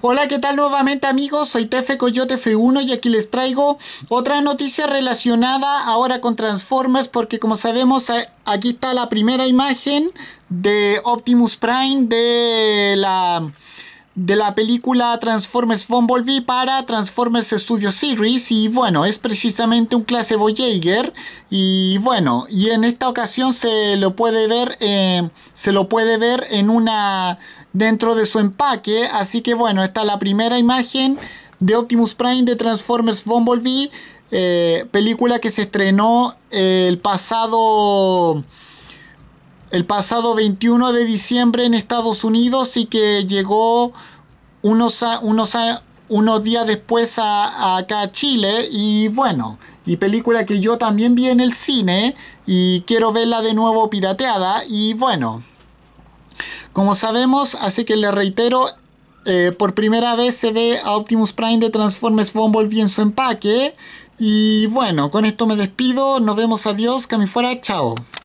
Hola, ¿qué tal nuevamente amigos? Soy Tefe Coyote F1 y aquí les traigo otra noticia relacionada ahora con Transformers porque como sabemos aquí está la primera imagen de Optimus Prime de la de la película Transformers Bumblebee para Transformers Studio Series y bueno, es precisamente un clase Voyager y bueno, y en esta ocasión se lo puede ver eh, se lo puede ver en una dentro de su empaque, así que bueno, está la primera imagen de Optimus Prime de Transformers Bumblebee, eh, película que se estrenó el pasado el pasado 21 de diciembre en Estados Unidos y que llegó unos, unos, unos días después a, acá a Chile y bueno, y película que yo también vi en el cine y quiero verla de nuevo pirateada y bueno, como sabemos, así que le reitero, eh, por primera vez se ve a Optimus Prime de Transformers Bumblebee en su empaque. Y bueno, con esto me despido. Nos vemos. Adiós. Que fuera. Chao.